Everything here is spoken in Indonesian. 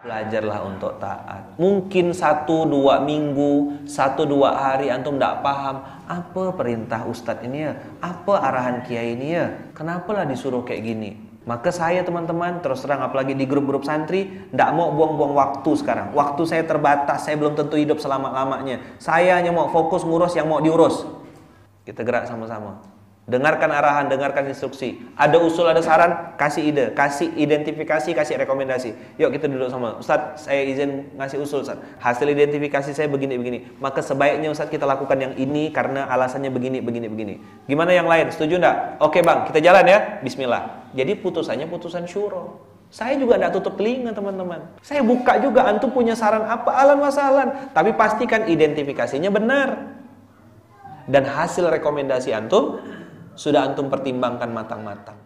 Belajarlah untuk taat. Mungkin satu dua minggu, satu dua hari antum tidak paham apa perintah ustadz ini ya, apa arahan kiai ini ya, kenapa lah disuruh kayak gini. Maka saya teman-teman terus terang apalagi di grup-grup santri tidak mau buang-buang waktu sekarang. Waktu saya terbatas, saya belum tentu hidup selama-lamanya. Saya hanya mau fokus ngurus yang mau diurus. Kita gerak sama-sama. Dengarkan arahan, dengarkan instruksi. Ada usul, ada saran, kasih ide, kasih identifikasi, kasih rekomendasi. Yuk kita duduk sama. Ustaz, saya izin ngasih usul, Ustaz. Hasil identifikasi saya begini-begini. Maka sebaiknya Ustaz kita lakukan yang ini karena alasannya begini, begini, begini. Gimana yang lain? Setuju enggak? Oke bang, kita jalan ya. Bismillah. Jadi putusannya putusan syuro. Saya juga tidak tutup telinga teman-teman. Saya buka juga, antum punya saran apa, alan wasalan. Tapi pastikan identifikasinya benar. Dan hasil rekomendasi antum sudah antum pertimbangkan matang-matang.